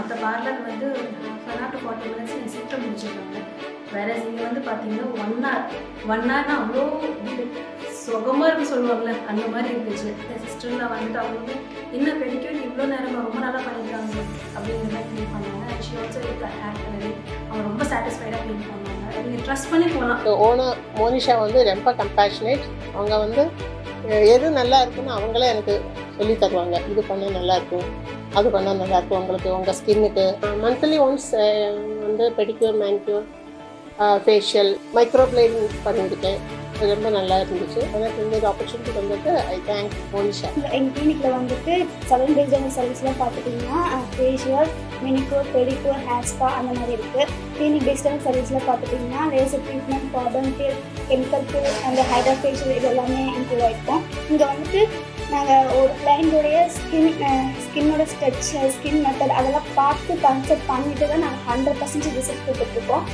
மற்ற பார்லர் வந்து one or two forty minutes நீங்கள் சீக்கிரம் முடிச்சிருக்காங்க வேற இங்கே வந்து பார்த்தீங்கன்னா ஒன் ஹவர் ஒன் ஹவர்னா அவ்வளோ சுகமாக இருக்கு சொல்லுவாங்களே அந்த மாதிரி இருந்துச்சு. என் சிஸ்டரில் வந்துட்டு அவங்க என்ன பெடிக்யூர் இவ்வளோ நேரமாக ரொம்ப நல்லா பண்ணியிருக்காங்க அப்படிங்கிற மாதிரி ஃபீல் பண்ணாங்க. ஷி ஆல்சோ இட் ஹேர் கலரி அவங்க ரொம்ப சாட்டிஸ்ஃபைடாக ஃபீல் பண்ணாங்க. நீங்கள் ட்ரஸ்ட் பண்ணி போகலாம் ஓனர் மோனிஷா வந்து ரொம்ப கம்பேஷனேட் அவங்க வந்து எது நல்லா இருக்குன்னு அவங்களே எனக்கு சொல்லி தருவாங்க. இது பண்ணால் நல்லா இருக்கும். அது கொஞ்சம் நல்லாயிருக்கும் உங்களுக்கு. உங்கள் ஸ்கின்னுக்கு மந்த்லி ஒன்ஸ் வந்து பெடிக்யூர் மேனிக்யூர் ஃபேஷியல் மைக்ரோப்ளேடிங் பண்ணியிருக்கேன். ரொம்ப நல்லா இருந்துச்சு. எனக்கு இந்த ஆப்பர்ச்சுனிட்டி வந்துட்டு ஐ தேங்க் மோனிஷா எங்கள் கிளினிக்கில் வந்துட்டு சலன் டிசைன் சர்வீஸ்லாம் பார்த்துட்டிங்கன்னா facial manicure pedicure hair spa அந்த மாதிரி இருக்குது கிளினிக் பேஸ்டான சர்வீஸில் பார்த்துட்டிங்கன்னா laser treatment carbon peel chemical peel அந்த ஹைட்ரா ஃபேஷியல் இது எல்லாமே இன்க்ளூட் ஆகிருக்கும் இங்கே வந்துட்டு நாங்கள் ஒரு கிளைண்டோடைய ஸ்கின் ஸ்கின்னோட ஸ்ட்ரெச் ஸ்கின் மெத்தட் அதெல்லாம் பார்த்து கன்சல்ட் பண்ணிட்டு தான் நாங்கள் ஹண்ட்ரட் பர்சன்டேஜ் ரிசல்ட் கொடுத்துட்ருக்கோம்